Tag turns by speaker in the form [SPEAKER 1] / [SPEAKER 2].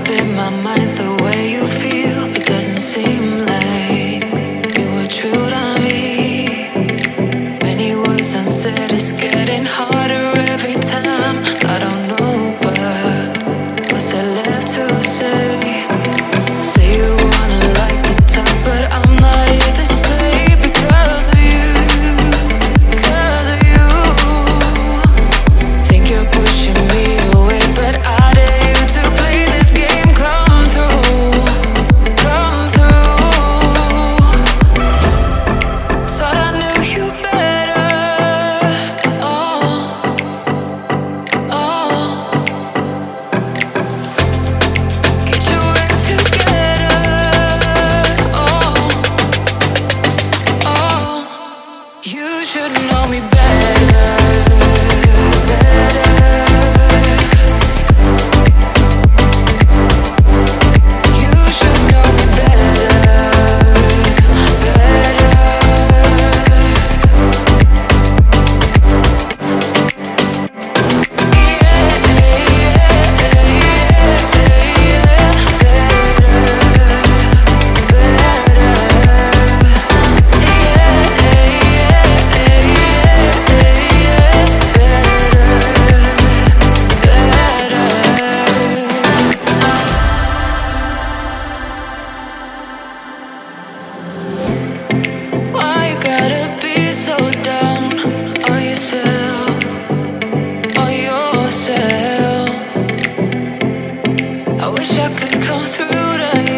[SPEAKER 1] up in my mind the way you feel. It doesn't seem like. You should know me better, better. I wish I could come through to you.